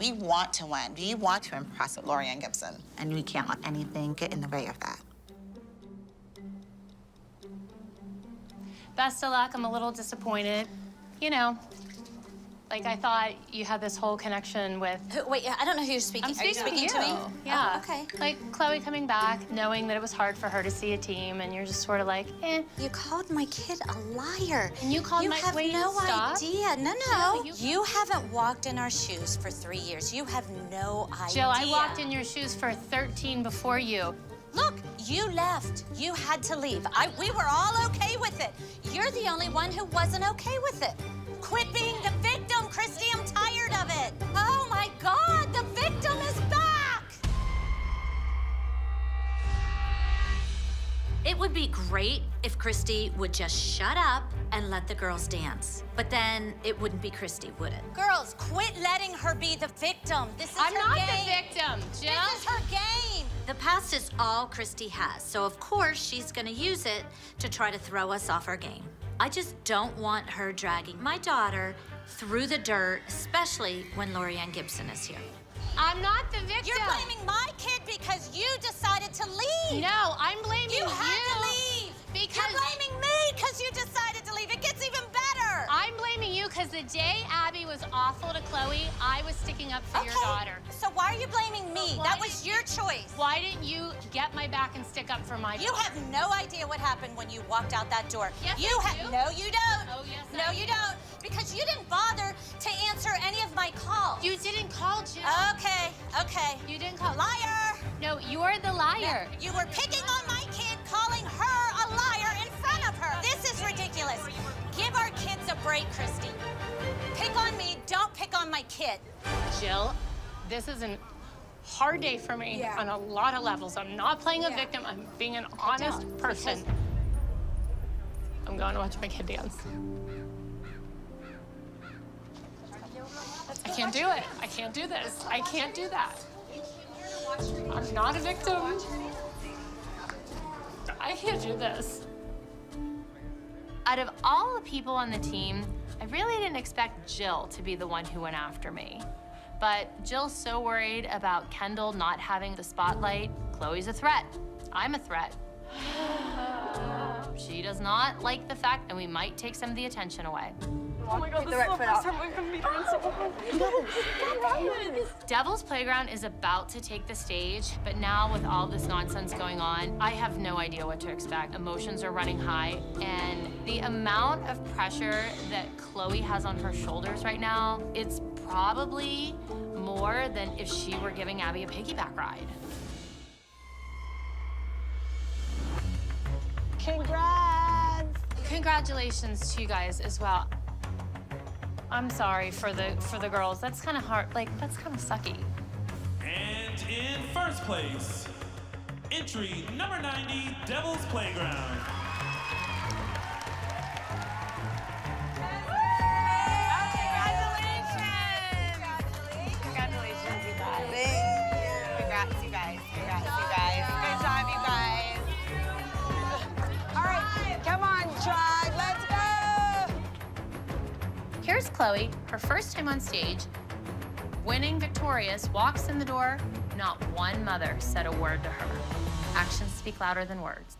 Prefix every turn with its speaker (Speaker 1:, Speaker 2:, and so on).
Speaker 1: We want to win. We want to impress with Laurieann Gibson. And we can't let anything get in the way of that.
Speaker 2: Best of luck. I'm a little disappointed. You know, like I thought you had this whole connection with.
Speaker 3: Who, wait, I don't know who you're speaking.
Speaker 2: I'm
Speaker 3: Are you
Speaker 2: speaking,
Speaker 3: speaking
Speaker 2: to
Speaker 3: to me?
Speaker 2: Yeah.
Speaker 3: Oh, okay.
Speaker 2: Like Chloe coming back, knowing that it was hard for her to see a team, and you're just sort of like, eh.
Speaker 3: You called my kid a liar.
Speaker 2: And you called
Speaker 3: you
Speaker 2: my- You
Speaker 3: have
Speaker 2: wait,
Speaker 3: no
Speaker 2: stop.
Speaker 3: idea. No, no.
Speaker 2: No,
Speaker 3: you...
Speaker 2: you-
Speaker 3: haven't walked in our shoes for three years. You have no idea.
Speaker 2: Jill, I walked in your shoes for 13 before you.
Speaker 3: Look, you left. You had to leave. I, we were all okay with it. You're the only one who wasn't okay with it. Quit being the victim, Christi. I'm tired of it. Oh my God, the victim is back. It would be great if Christi would just shut up and let the girls dance. But then it wouldn't be Christi, would it? Girls, quit letting her be the victim. This is
Speaker 2: I'm
Speaker 3: her
Speaker 2: not the victim, Jill.
Speaker 3: This is her game. The past is all Christi has, so of course she's gonna use it to try to throw us off our game. I just don't want her dragging my daughter through the dirt, especially when Laurieann Gibson is here.
Speaker 2: I'm not the victim.
Speaker 3: You're blaming my kid because you decided to leave.
Speaker 2: No, I'm blaming
Speaker 3: You You had to leave.
Speaker 2: Because
Speaker 3: You're blaming me because you decided to leave. It gets even better.
Speaker 2: I'm blaming you because the day Abby was awful to Chloe, I was sticking up for your daughter.
Speaker 3: So why are you blaming me?
Speaker 2: Why
Speaker 3: That was your choice.
Speaker 2: Why didn't you get my back and stick up for my
Speaker 3: You have no idea what happened when you walked out that door.
Speaker 2: Yes,
Speaker 3: you
Speaker 2: I
Speaker 3: ha-
Speaker 2: do.
Speaker 3: No, you don't.
Speaker 2: Oh, yes,
Speaker 3: No,
Speaker 2: I
Speaker 3: you
Speaker 2: do.
Speaker 3: don't. Because you didn't bother to answer any of my calls.
Speaker 2: You didn't call, Jill.
Speaker 3: Okay, okay.
Speaker 2: You didn't call.
Speaker 3: Liar.
Speaker 2: No, you're the liar.
Speaker 3: You were picking on my kid, calling her a liar in front of her. This is ridiculous. Give our kids a break, Christi. Pick on me, don't pick on my kid.
Speaker 2: Jill, this is a hard day for me
Speaker 4: Yeah.
Speaker 2: on a lot of levels. I'm not playing a
Speaker 4: Yeah.
Speaker 2: victim. I'm being an honest person. I'm going to watch my kid dance. I can't do it. I can't do this. I can't do that. I'm not a victim. I can't do this. Out of all the people on the team, I really didn't expect Jill to be the one who went after me. But Jill's so worried about Kendall not having the spotlight. Chloe's a threat. I'm a threat. She does not like the fact, and we might take some of the attention away.
Speaker 4: Oh my god, this is the first time we've been meeting in so long.
Speaker 2: Devil's Playground is about to take the stage, but now with all this nonsense going on, I have no idea what to expect. Emotions are running high, and the amount of pressure that Chloe has on her shoulders right now, it's probably more than if she were giving Abby a piggyback ride.
Speaker 4: Congrats!
Speaker 2: Congratulations to you guys as well. I'm sorry for the for the girls. That's kind of hard. Like that's kind of sucky.
Speaker 5: And in first place, entry number 90, Devil's Playground.
Speaker 2: Here's Chloe, her first time on stage, winning victorious, walks in the door. Not one mother said a word to her. Actions speak louder than words.